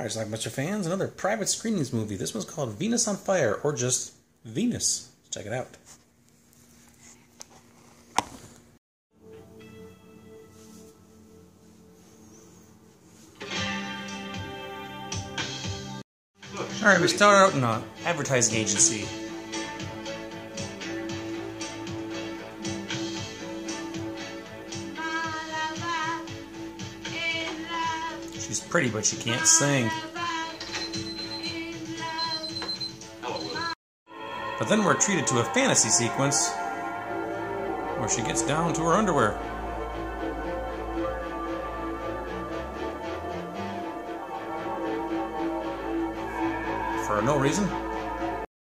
Alright, a of fans, another private screenings movie. This one's called Venus on Fire, or just Venus. Check it out. Alright, we start out in an advertising agency. Pretty, but she can't sing. But then we're treated to a fantasy sequence where she gets down to her underwear. For no reason.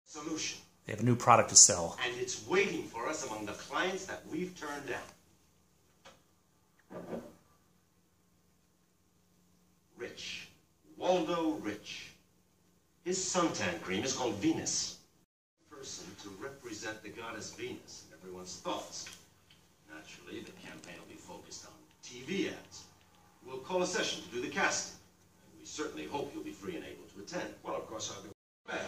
Solution. They have a new product to sell. And it's waiting for us among the clients that we've turned down. Rich. Waldo Rich. His suntan cream is called Venus. Person to represent the goddess Venus in everyone's thoughts. Naturally, the campaign will be focused on TV ads. We'll call a session to do the casting. And we certainly hope you'll be free and able to attend. Well, of course, I'll be.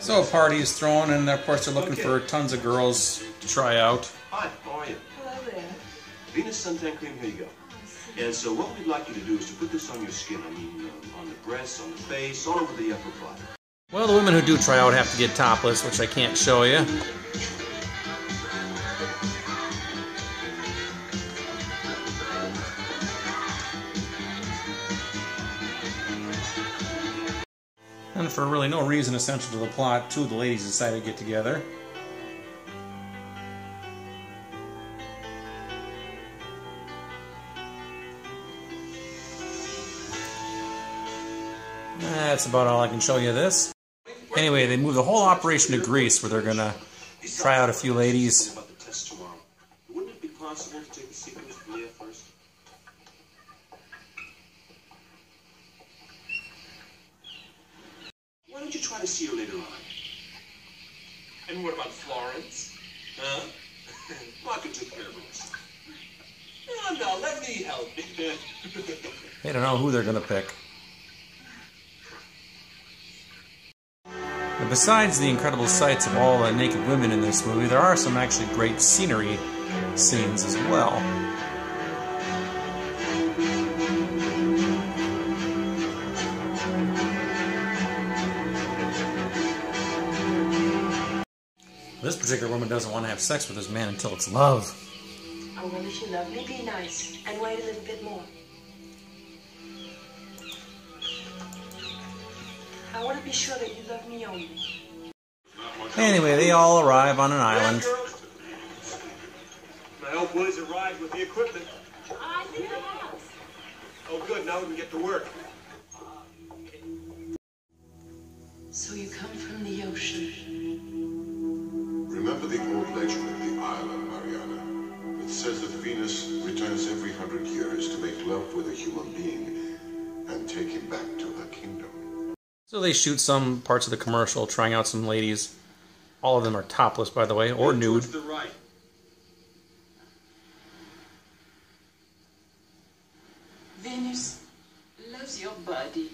So a party is thrown, and of course they're looking for tons of girls to try out. Hi, how are you? Hello there. Venus suntan cream, here you go. And so what we'd like you to do is to put this on your skin. I mean, um, on the breasts, on the face, all over the upper body. Well, the women who do try out have to get topless, which I can't show you. And for really no reason essential to the plot, two of the ladies decide to get together. That's about all I can show you this. Anyway, they move the whole operation to Greece where they're gonna try out a few ladies. About the test tomorrow. Wouldn't it be possible to take the sequence from the first? Why don't you try to see her later on? And what about Florence? Huh? Martha took care of the. No, oh, no, let me help you. They don't know who they're gonna pick. Besides the incredible sights of all the naked women in this movie, there are some actually great scenery scenes as well. This particular woman doesn't want to have sex with this man until it's love. Oh, well, if you love me, be nice and wait a little bit more. I want to be sure that you love me only. Anyway, they all arrive on an island. My old boys arrived with the equipment. I see the house. Oh, good. Now we can get to work. So you come from the ocean. Remember the old legend of the island, Mariana? It says that Venus returns every hundred years to make love with a human being and take him back to her kingdom. So they shoot some parts of the commercial, trying out some ladies. All of them are topless, by the way, or nude. The right. Venus loves your body.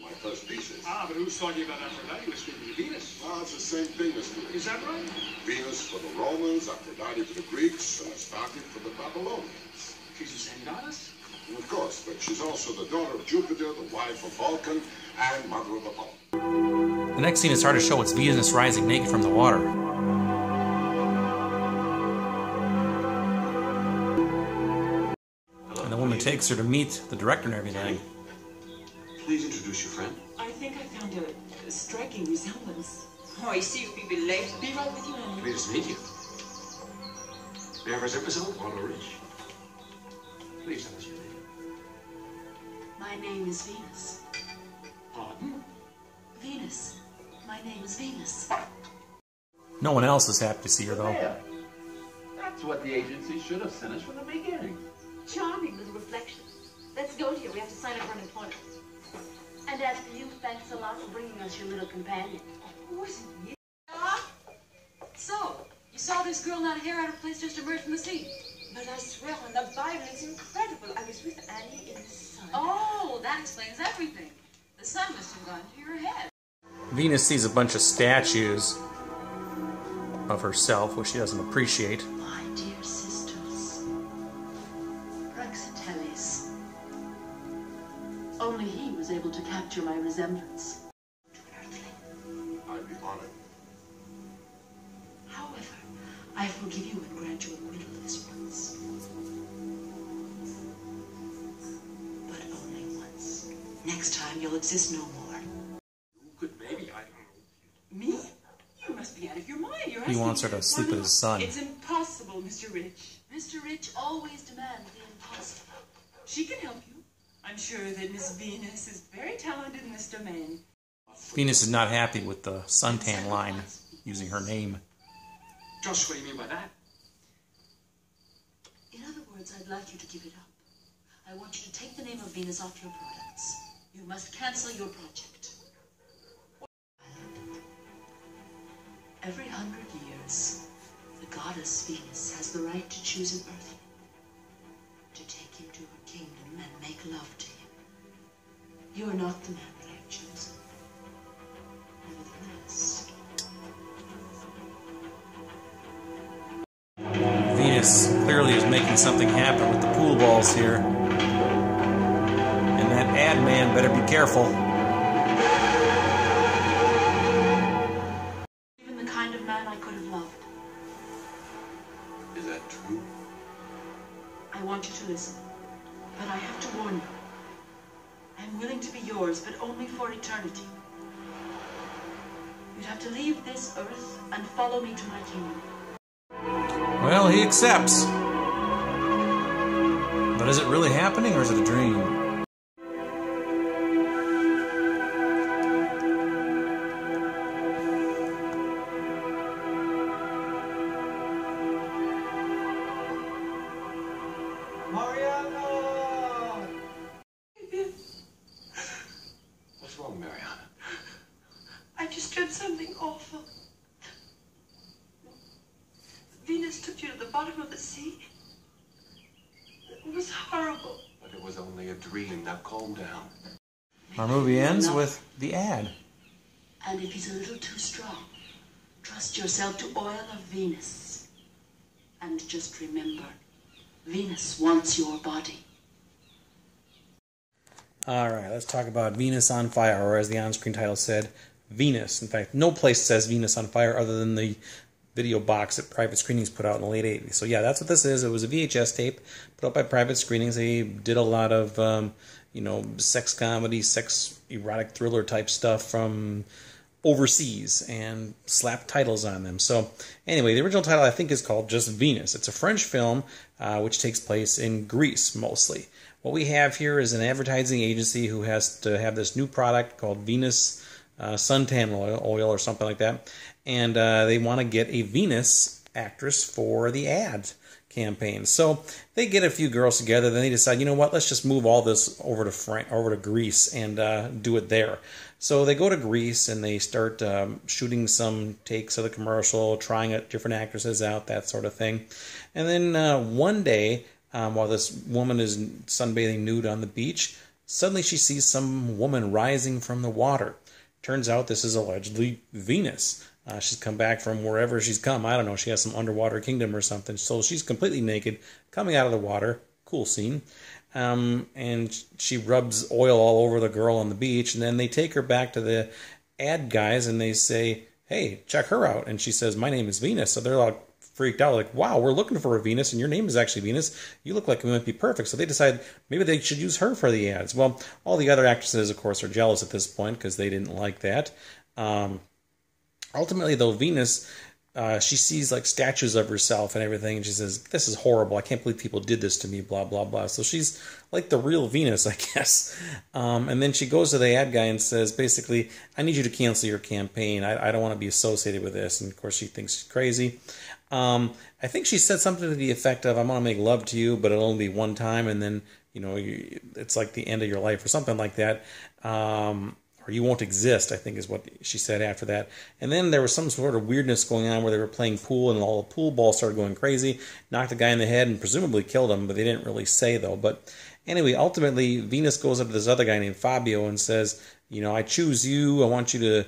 My first thesis. Ah, but who's talking about Aphrodite? We're speaking of Venus. Ah, it's the same thing, Mr. Lee. Is that right? Venus for the Romans, Aphrodite for the Greeks, and Astarte for the Babylonians. She's the same goddess? Of course, but she's also the daughter of Jupiter, the wife of Vulcan, and mother of Apollo. The next scene is hard to show. It's Venus rising naked from the water. And the woman takes her to meet the director and everything. Please introduce your friend. I think I found a, a striking resemblance. Oh, I see you'll be late. Be right with you, Henry. Pleased to meet you. May I present myself? Waldo Rich. Please tell us your name. My name is Venus. Pardon? Venus. My name is Venus. No one else is happy to see her, though. There. That's what the agency should have sent us from the beginning. Charming little reflection. Let's go here. We have to sign up for unemployment. And as for you, thanks a lot for bringing us your little companion. Who is it? So, you saw this girl not a hair out of place just emerge from the sea? But I swear on the Bible, it's incredible. I was with Annie in the sun. Oh, that explains everything. The The sun must have gone to your head. Venus sees a bunch of statues of herself, which she doesn't appreciate. My dear sisters, Praxiteles. Only he was able to capture my resemblance Next time you'll exist no more. Good maybe, I don't know. Me? You must be out of your mind. You're He asking wants her to sleep with his son. It's impossible, Mr. Rich. Mr. Rich always demands the impossible. She can help you. I'm sure that Miss Venus is very talented in this domain. Venus is not happy with the suntan line using her name. Josh, what do you mean by that? In other words, I'd like you to give it up. I want you to take the name of Venus off your products. You must cancel your project. Every hundred years, the goddess Venus has the right to choose an earthling, to take him to her kingdom and make love to him. You are not the man that I've chosen. Nevertheless, Venus clearly is making something happen with the pool balls here. And that ad man better be careful. even the kind of man I could have loved. Is that true? I want you to listen, but I have to warn you. I'm willing to be yours, but only for eternity. You'd have to leave this earth and follow me to my kingdom. Well, he accepts. But is it really happening or is it a dream? Venus took you to the bottom of the sea. It was horrible. But it was only a dream. Now calm down. Our movie ends with the ad. And if he's a little too strong, trust yourself to oil of Venus. And just remember, Venus wants your body. All right, let's talk about Venus on Fire, or as the on screen title said, Venus. In fact, no place says Venus on Fire other than the video box that Private Screenings put out in the late 80s. So, yeah, that's what this is. It was a VHS tape put out by Private Screenings. They did a lot of, um, you know, sex comedy, sex erotic thriller type stuff from overseas and slap titles on them. So, anyway, the original title I think is called just Venus. It's a French film uh, which takes place in Greece mostly. What we have here is an advertising agency who has to have this new product called Venus uh, suntan oil, oil or something like that, and uh, they want to get a Venus actress for the ad campaign. So they get a few girls together. Then they decide, you know what? Let's just move all this over to Fran- over to Greece and uh, do it there. So they go to Greece and they start um, shooting some takes of the commercial, trying different actresses out, that sort of thing. And then uh, one day, um, while this woman is sunbathing nude on the beach, suddenly she sees some woman rising from the water. Turns out this is allegedly Venus. Uh, she's come back from wherever she's come. I don't know. She has some underwater kingdom or something. So she's completely naked, coming out of the water. Cool scene. Um, and she rubs oil all over the girl on the beach. And then they take her back to the ad guys and they say, hey, check her out. And she says, my name is Venus. So they're like freaked out, like, wow, we're looking for a Venus and your name is actually Venus. You look like you might be perfect. So they decide maybe they should use her for the ads. Well, all the other actresses, of course, are jealous at this point because they didn't like that. Um, ultimately, though, Venus. Uh, she sees like statues of herself and everything, and she says, "This is horrible. I can't believe people did this to me." Blah blah blah. So she's like the real Venus, I guess. Um, and then she goes to the ad guy and says, basically, "I need you to cancel your campaign. I, I don't want to be associated with this." And of course, she thinks she's crazy. Um, I think she said something to the effect of, "I'm to make love to you, but it'll only be one time, and then you know, you, it's like the end of your life or something like that." Um, or you won't exist, I think is what she said after that. And then there was some sort of weirdness going on where they were playing pool and all the pool balls started going crazy, knocked a guy in the head and presumably killed him, but they didn't really say though. But anyway, ultimately, Venus goes up to this other guy named Fabio and says, you know, I choose you. I want you to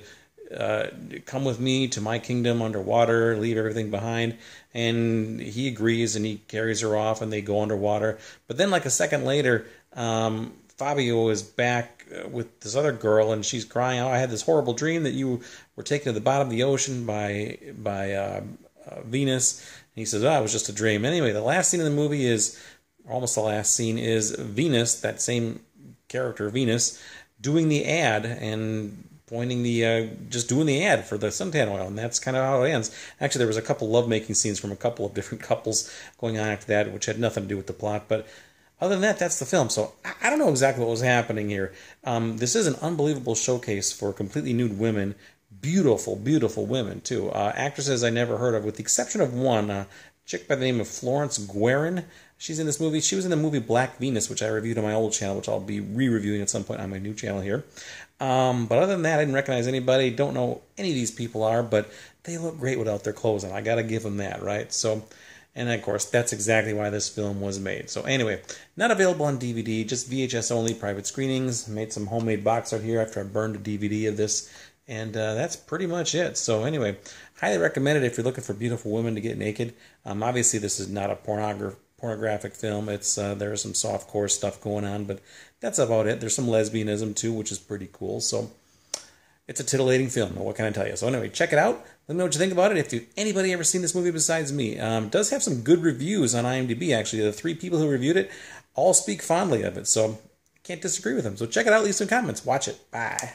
uh, come with me to my kingdom underwater, leave everything behind. And he agrees and he carries her off and they go underwater. But then, like a second later, um, Fabio is back uh, with this other girl and she's crying, Oh, I had this horrible dream that you were taken to the bottom of the ocean by, by uh, uh, Venus. And he says, Oh, it was just a dream. Anyway, the last scene in the movie is almost the last scene is Venus, that same character, Venus, doing the ad and pointing the uh, just doing the ad for the suntan oil, and that's kind of how it ends. Actually, there was a couple lovemaking scenes from a couple of different couples going on after that, which had nothing to do with the plot, but. Other than that, that's the film. So I don't know exactly what was happening here. Um, this is an unbelievable showcase for completely nude women, beautiful, beautiful women too. Uh, actresses I never heard of, with the exception of one, a chick by the name of Florence Guerin. She's in this movie. She was in the movie Black Venus, which I reviewed on my old channel, which I'll be re-reviewing at some point on my new channel here. Um, but other than that, I didn't recognize anybody. Don't know any of these people are, but they look great without their clothes on. I got to give them that, right? So, and of course, that's exactly why this film was made. So anyway, not available on DVD, just VHS only, private screenings. Made some homemade box art here after I burned a DVD of this. And uh, that's pretty much it. So anyway, highly recommend it if you're looking for beautiful women to get naked. Um, obviously, this is not a pornographic film. It's uh, there's some soft core stuff going on, but that's about it. There's some lesbianism too, which is pretty cool. So it's a titillating film. What can I tell you? So anyway, check it out. Let me know what you think about it. If you, anybody ever seen this movie besides me, um, does have some good reviews on IMDb. Actually, the three people who reviewed it all speak fondly of it. So can't disagree with them. So check it out. Leave some comments. Watch it. Bye.